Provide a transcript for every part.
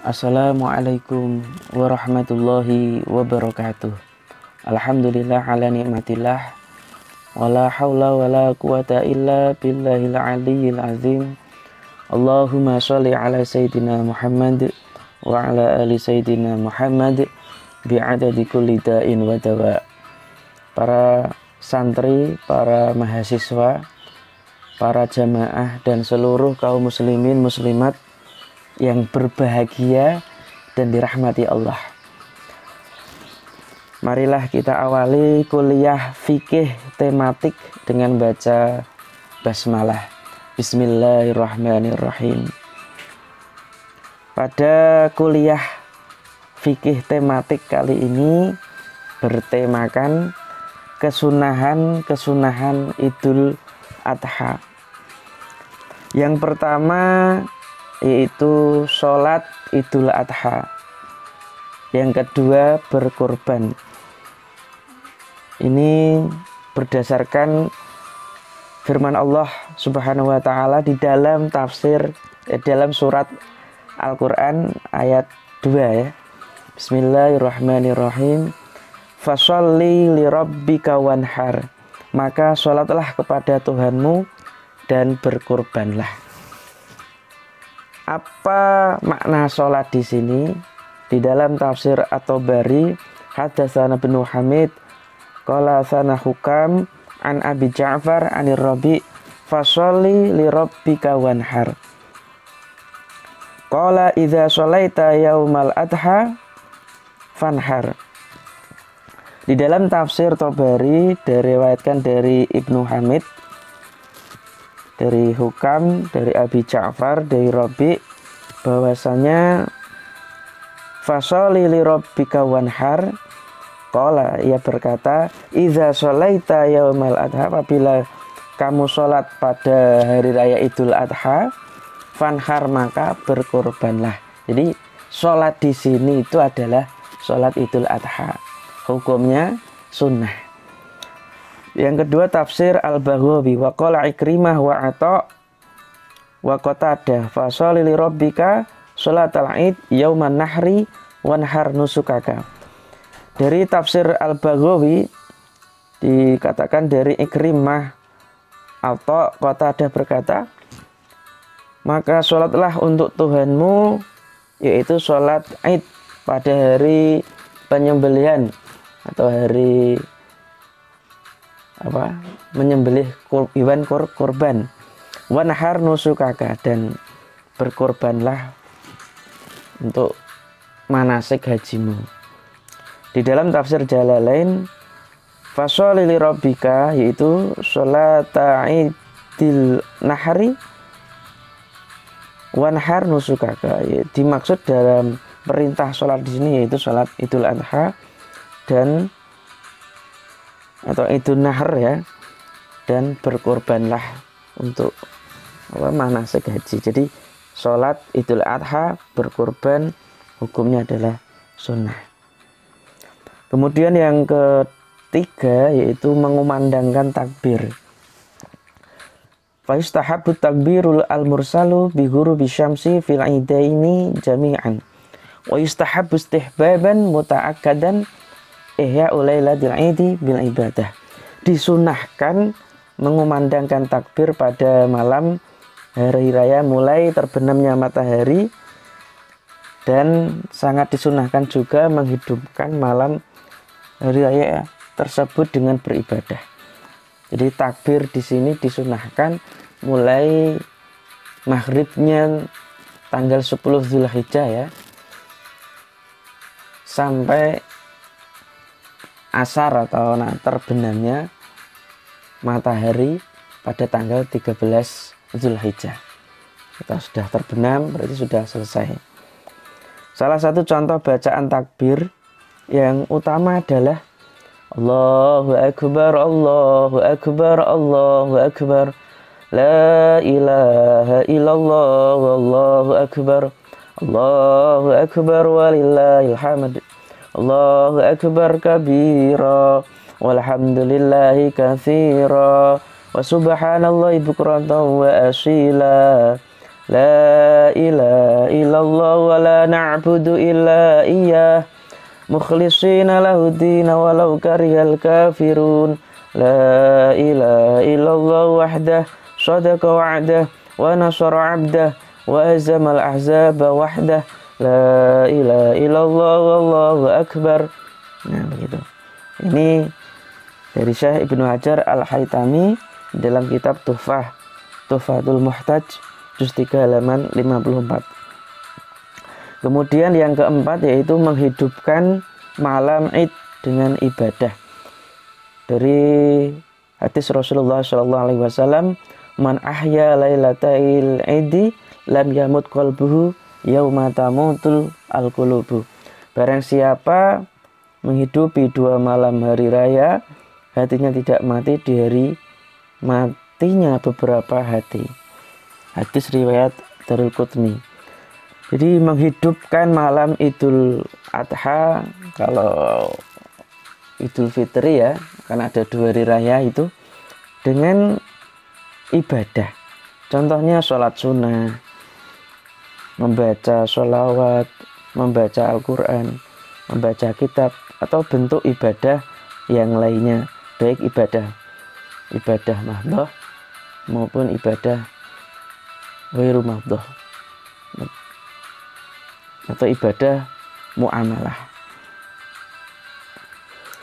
Assalamualaikum warahmatullahi wabarakatuh. Alhamdulillah ala nikmatillah. Wala haula wala quwata illa billahil aliyyil azim. Allahumma sholli ala sayyidina Muhammad wa ala ali sayyidina Muhammad bi'adadi kulli da'in wa dawa. Para santri, para mahasiswa, para jamaah dan seluruh kaum muslimin muslimat yang berbahagia dan dirahmati Allah. Marilah kita awali kuliah fikih tematik dengan baca basmalah. Bismillahirrahmanirrahim. Pada kuliah fikih tematik kali ini bertemakan kesunahan-kesunahan Idul Adha. Yang pertama yaitu sholat Idul Adha. Yang kedua berkorban. Ini berdasarkan firman Allah Subhanahu wa taala di dalam tafsir eh, dalam surat Al-Qur'an ayat 2 ya. Bismillahirrahmanirrahim. Fasolli li rabbika wanhar. Maka sholatlah kepada Tuhanmu dan berkorbanlah. Apa makna sholat di sini? Di dalam tafsir atau bari hadasana bin Hamid qala sana hukam an Abi Ja'far anir Rabi fasolli li rabbika wanhar. Qala idza sholaita yaumal adha fanhar. Di dalam tafsir Tobari diriwayatkan dari Ibnu Hamid dari Hukam, dari Abi Ja'far, dari Robi bahwasanya fasoli li rabbika wanhar Kola ia berkata Iza sholaita yaumal adha Apabila kamu sholat pada hari raya idul adha Fanhar maka berkorbanlah. Jadi sholat di sini itu adalah sholat idul adha. Hukumnya sunnah yang kedua tafsir Al-Baghawi wa qala Ikrimah wa Atha wa Qatadah fa sholli li rabbika sholatal Id yauman nahri wanhar nusukaka. Dari tafsir Al-Baghawi dikatakan dari Ikrimah atau Qatadah berkata maka sholatlah untuk Tuhanmu yaitu sholat Id pada hari penyembelihan atau hari apa menyembelih kur, hewan kur, kurban wanhar nusukaka dan berkorbanlah untuk manasik hajimu. Di dalam tafsir Jalalain fasoli li rabbika yaitu sholat idil nahari wanhar nusukaka. Ya, dimaksud dalam perintah sholat di sini yaitu sholat idul adha dan atau itu nahar ya. Dan berkorbanlah untuk apa manasik haji. Jadi sholat idul adha berkorban hukumnya adalah sunnah. Kemudian yang ketiga yaitu mengumandangkan takbir. Faistahabu takbirul al-mursalu bihuru bisyamsi fil idaini jami'an. Wa yustahabu istihbaban muta'akkadan ihya ulailatil idi bil ibadah. Disunahkan mengumandangkan takbir pada malam hari raya mulai terbenamnya matahari dan sangat disunahkan juga menghidupkan malam hari raya tersebut dengan beribadah. Jadi takbir di sini disunahkan mulai maghribnya tanggal 10 Zulhijjah ya sampai asar atau nah, terbenamnya matahari pada tanggal 13 Zulhijjah. Kita sudah terbenam berarti sudah selesai. Salah satu contoh bacaan takbir yang utama adalah Allahu Akbar, Allahu Akbar, Allahu Akbar. La ilaha illallah, Allahu Akbar. Allahu Akbar walillahil hamd. الله أكبر كبيرا والحمد لله كثيرا وسبحان الله بكرة وأصيلا لا إله إلا الله ولا نعبد إلا إياه مخلصين له الدين ولو كره الكافرون لا إله إلا الله وحده صدق وعده ونصر عبده وهزم الأحزاب وحده La ilaha illallah wallahu akbar Nah begitu Ini dari Syekh Ibnu Hajar Al-Haytami dalam kitab Tuhfah Tuhfatul Muhtaj juz 3 halaman 54. Kemudian yang keempat yaitu menghidupkan malam Id dengan ibadah. Dari hadis Rasulullah Shallallahu alaihi wasallam, "Man ahya lailatal idi lam yamut qalbuhu yauma tamutul al-qulubu." Barang siapa menghidupi dua malam hari raya, hatinya tidak mati di hari matinya beberapa hati. Hadis riwayat Darul Qutni. Jadi menghidupkan malam Idul Adha kalau Idul Fitri ya, karena ada dua hari raya itu dengan ibadah. Contohnya sholat sunnah, membaca sholawat, membaca Al-Quran, membaca kitab, atau bentuk ibadah yang lainnya baik ibadah ibadah mahdoh maupun ibadah wiru mahdoh atau ibadah muamalah.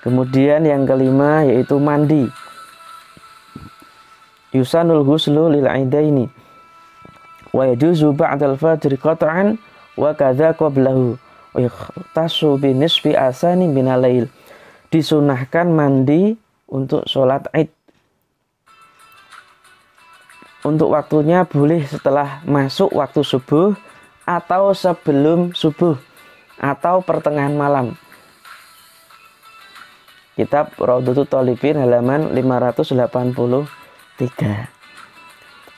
Kemudian yang kelima yaitu mandi. Yusanul huslu lil aidaini wa yajuzu ba'dal fajr qat'an wa kadza qablahu wa yakhtasu bi nisfi asani minalail disunahkan mandi untuk sholat id. Untuk waktunya boleh setelah masuk waktu subuh atau sebelum subuh atau pertengahan malam. Kitab Raudatul Talibin halaman 583.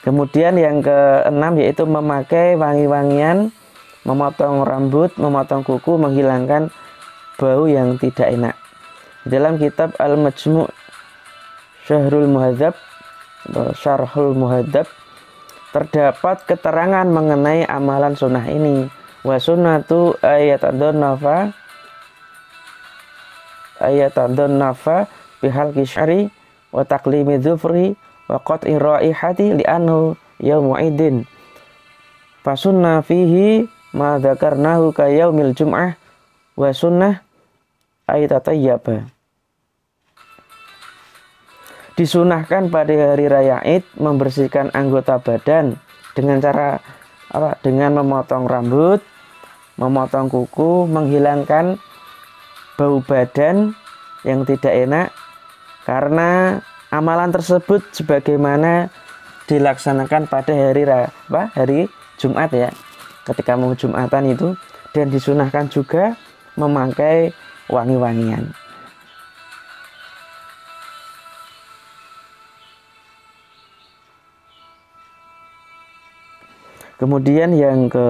Kemudian yang keenam yaitu memakai wangi-wangian, memotong rambut, memotong kuku, menghilangkan bau yang tidak enak. Dalam kitab Al-Majmu' Syahrul Muhadzab Syarhul Muhadzab terdapat keterangan mengenai amalan sunnah ini. Wa sunnatu ayat nafa ayat nafa bihal kisyari wa taklimi dhufri wa qat'i raihati li'anhu yaumu idin. Fasunna fihi ma dzakarnahu ka yaumil jum'ah wa sunnah ayatatayyaba. Disunahkan pada hari raya Id membersihkan anggota badan dengan cara apa? Dengan memotong rambut, memotong kuku, menghilangkan bau badan yang tidak enak karena amalan tersebut sebagaimana dilaksanakan pada hari apa? hari Jumat ya. Ketika mau Jumatan itu dan disunahkan juga memakai wangi-wangian. Kemudian yang ke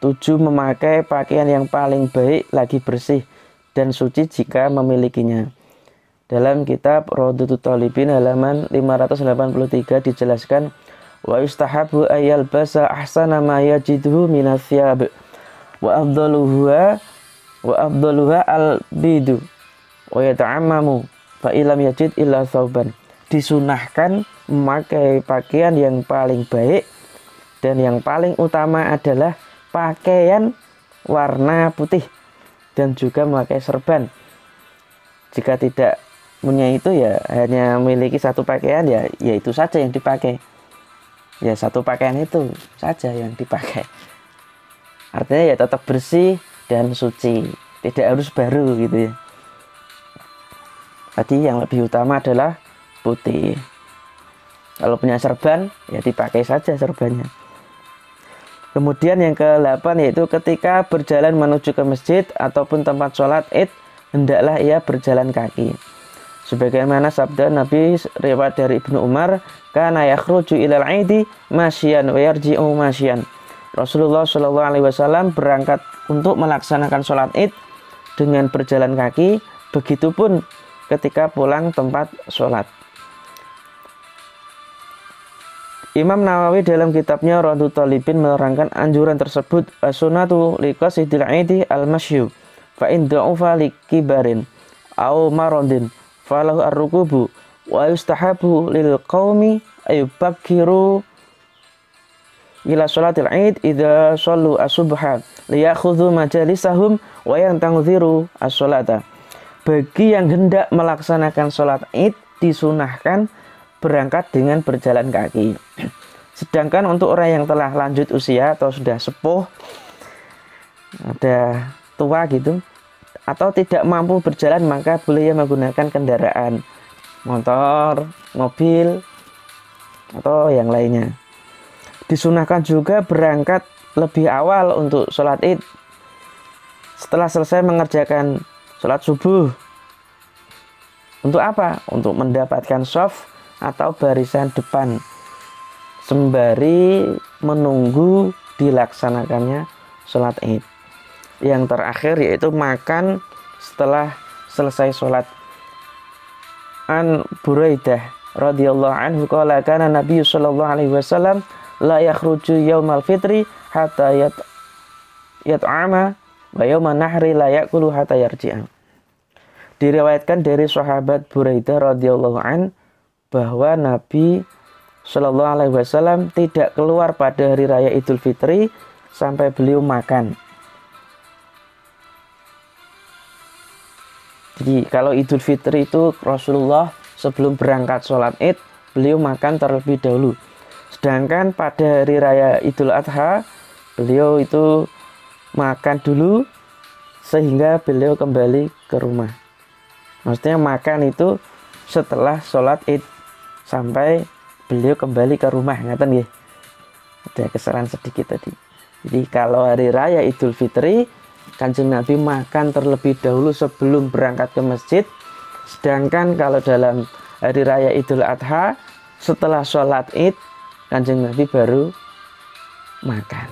tujuh memakai pakaian yang paling baik lagi bersih dan suci jika memilikinya. Dalam kitab Rodutul Talibin halaman 583 dijelaskan wa yustahabu ayal basa ahsana ma yajidhu minasyab wa afdaluhu wa afdaluha al bidu wa yata'ammamu fa ilam yajid illa thawban. Disunahkan memakai pakaian yang paling baik dan yang paling utama adalah pakaian warna putih dan juga memakai serban. Jika tidak punya itu ya hanya memiliki satu pakaian ya yaitu saja yang dipakai. Ya satu pakaian itu saja yang dipakai. Artinya ya tetap bersih dan suci. Tidak harus baru gitu ya. Tadi yang lebih utama adalah putih. Kalau punya serban ya dipakai saja serbannya. Kemudian yang ke-8 yaitu ketika berjalan menuju ke masjid ataupun tempat sholat id hendaklah ia berjalan kaki sebagaimana sabda Nabi riwayat dari Ibnu Umar kana yakhruju ilal aidi masyian wa yarji'u masyian Rasulullah Shallallahu Alaihi Wasallam berangkat untuk melaksanakan sholat id dengan berjalan kaki, begitupun ketika pulang tempat sholat. Imam Nawawi dalam kitabnya Radu Talibin menerangkan anjuran tersebut as-sunnatu liqasidil aidi al-masyu fa in da'ufa likibarin au maradin falahu ar-rukubu wa yustahabu lil qaumi ayubakiru ila sholatil id idza shallu as-subha liyakhudhu majalisahum wa yantangziru as-sholata bagi yang hendak melaksanakan sholat id disunahkan berangkat dengan berjalan kaki. Sedangkan untuk orang yang telah lanjut usia atau sudah sepuh, ada tua gitu, atau tidak mampu berjalan maka boleh menggunakan kendaraan motor, mobil, atau yang lainnya. Disunahkan juga berangkat lebih awal untuk sholat id. Setelah selesai mengerjakan sholat subuh. Untuk apa? Untuk mendapatkan soft atau barisan depan sembari menunggu dilaksanakannya sholat id. Yang terakhir yaitu makan setelah selesai sholat. An Buraidah radhiyallahu anhu qala kana Nabi sallallahu alaihi wasallam la yakhruju yaumal fitri hatta yat yat'ama wa yauman nahri la yakulu hatta yarji'a. Diriwayatkan dari sahabat Buraidah radhiyallahu an bahwa Nabi Shallallahu Alaihi Wasallam tidak keluar pada hari raya Idul Fitri sampai beliau makan. Jadi kalau Idul Fitri itu Rasulullah sebelum berangkat sholat id beliau makan terlebih dahulu. Sedangkan pada hari raya Idul Adha beliau itu makan dulu sehingga beliau kembali ke rumah. Maksudnya makan itu setelah sholat id sampai beliau kembali ke rumah ngatain ya ada kesalahan sedikit tadi jadi kalau hari raya Idul Fitri kanjeng Nabi makan terlebih dahulu sebelum berangkat ke masjid. Sedangkan kalau dalam hari raya Idul Adha setelah sholat id kanjeng Nabi baru makan.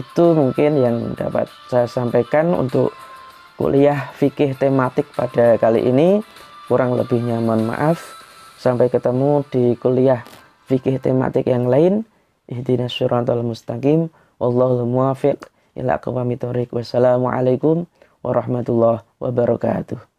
Itu mungkin yang dapat saya sampaikan untuk kuliah fikih tematik pada kali ini. Kurang lebihnya mohon maaf. Sampai ketemu di kuliah fikih tematik yang lain. Ihdinas syiratal mustaqim. Wallahu muwafiq ila wassalamualaikum warahmatullahi wabarakatuh